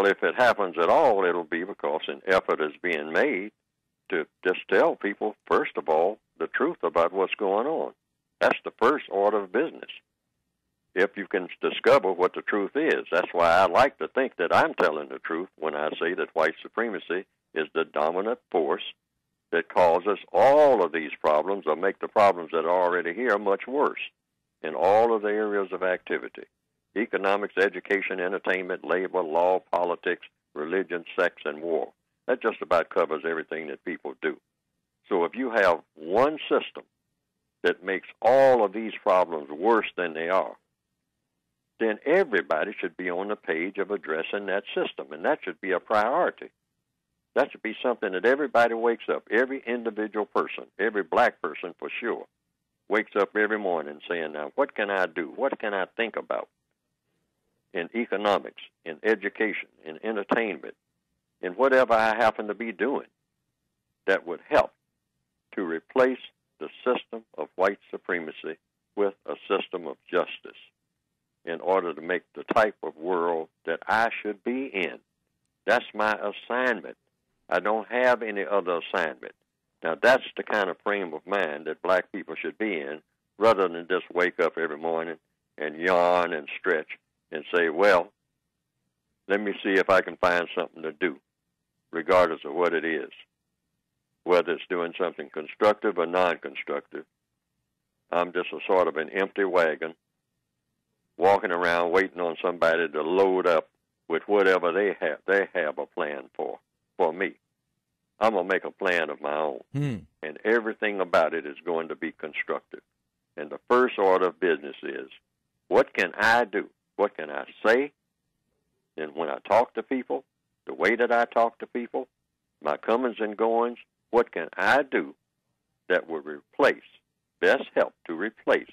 Well, if it happens at all, it'll be because an effort is being made to just tell people, first of all, the truth about what's going on. That's the first order of business. If you can discover what the truth is, that's why I like to think that I'm telling the truth when I say that white supremacy is the dominant force that causes all of these problems or make the problems that are already here much worse in all of the areas of activity economics, education, entertainment, labor, law, politics, religion, sex, and war. That just about covers everything that people do. So if you have one system that makes all of these problems worse than they are, then everybody should be on the page of addressing that system, and that should be a priority. That should be something that everybody wakes up, every individual person, every black person for sure, wakes up every morning saying, Now, what can I do? What can I think about in economics, in education, in entertainment, in whatever I happen to be doing that would help to replace the system of white supremacy with a system of justice in order to make the type of world that I should be in. That's my assignment. I don't have any other assignment. Now, that's the kind of frame of mind that black people should be in rather than just wake up every morning and yawn and stretch and say, well, let me see if I can find something to do, regardless of what it is, whether it's doing something constructive or non constructive. I'm just a sort of an empty wagon walking around waiting on somebody to load up with whatever they have they have a plan for for me. I'm gonna make a plan of my own, Hmm. and everything about it is going to be constructive. And the first order of business is, what can I do? What can I say? And when I talk to people, the way that I talk to people, my comings and goings, what can I do that will replace, best help to replace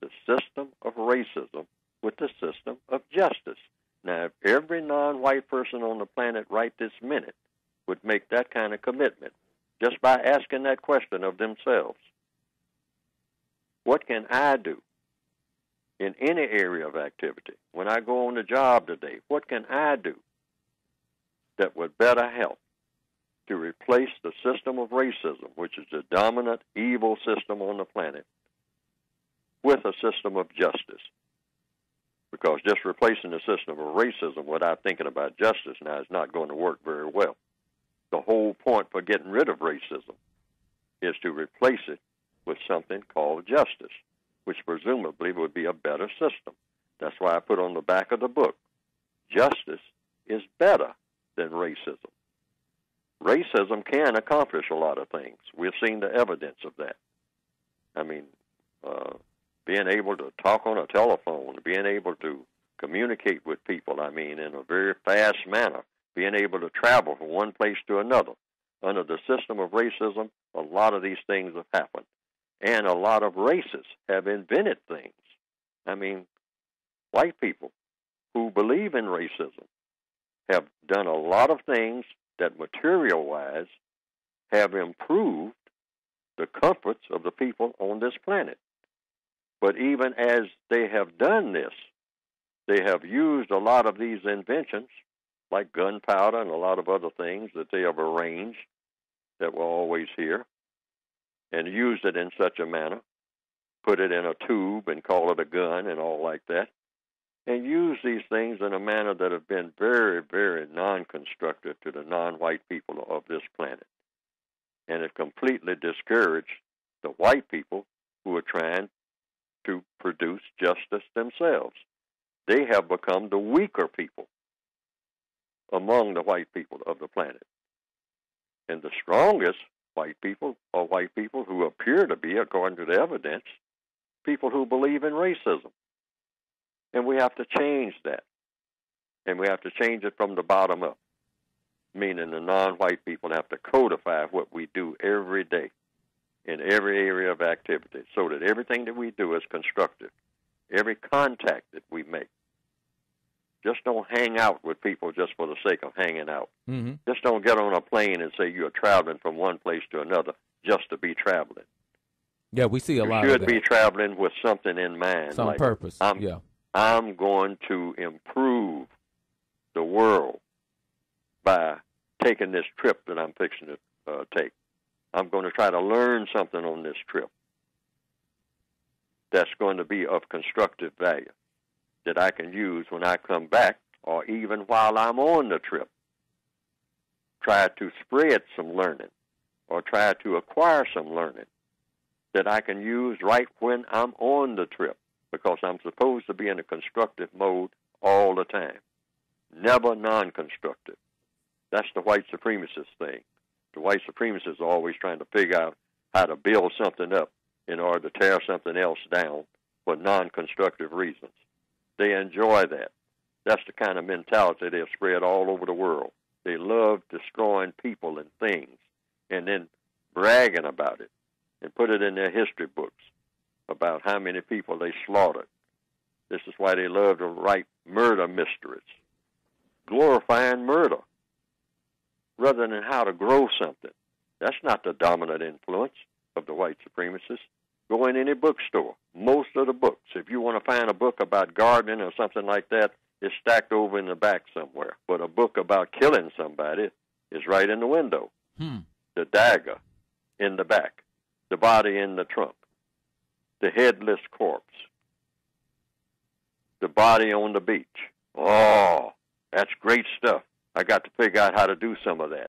the system of racism with the system of justice? Now, if every non white person on the planet right this minute would make that kind of commitment just by asking that question of themselves, what can I do in any area of activity? When I go on the job today, what can I do that would better help to replace the system of racism, which is the dominant evil system on the planet, with a system of justice? Because just replacing the system of racism without thinking about justice now is not going to work very well. The whole point for getting rid of racism is to replace it with something called justice, which presumably would be a better system. That's why I put on the back of the book justice is better than racism. Racism can accomplish a lot of things. We've seen the evidence of that. I mean, uh, being able to talk on a telephone, being able to communicate with people, I mean, in a very fast manner, being able to travel from one place to another. Under the system of racism, a lot of these things have happened. And a lot of races have invented things. I mean, white people who believe in racism have done a lot of things that material wise have improved the comforts of the people on this planet. But even as they have done this, they have used a lot of these inventions, like gunpowder and a lot of other things that they have arranged that were always here, and used it in such a manner, put it in a tube and call it a gun and all like that, and use these things in a manner that have been very, very non constructive to the non white people of this planet. And have completely discouraged the white people who are trying to produce justice themselves. They have become the weaker people among the white people of the planet. And the strongest white people or white people who appear to be, according to the evidence, people who believe in racism. And we have to change that. And we have to change it from the bottom up, meaning the non white people have to codify what we do every day in every area of activity so that everything that we do is constructive. Every contact that we make. Just don't hang out with people just for the sake of hanging out. Mm-hmm. Just don't get on a plane and say you're traveling from one place to another just to be traveling. Yeah, we see a lot. you should be traveling with something in mind. Some like, purpose. I'm, yeah. I'm going to improve the world by taking this trip that I'm fixing to uh, take. I'm going to try to learn something on this trip that's going to be of constructive value that I can use when I come back or even while I'm on the trip. Try to spread some learning or try to acquire some learning that I can use right when I'm on the trip because I'm supposed to be in a constructive mode all the time, never non constructive. That's the white supremacist thing. The white supremacists are always trying to figure out how to build something up in order to tear something else down for non constructive reasons. They enjoy that. That's the kind of mentality they've spread all over the world. They love destroying people and things and then bragging about it and put it in their history books about how many people they slaughtered. This is why they love to write murder mysteries, glorifying murder rather than how to grow something. That's not the dominant influence of the white supremacists. Go in any bookstore. Most of the books, if you want to find a book about gardening or something like that, is stacked over in the back somewhere. But a book about killing somebody is right in the window. Hmm. The dagger in the back, the body in the trunk, the headless corpse, the body on the beach. Oh, that's great stuff. I got to figure out how to do some of that.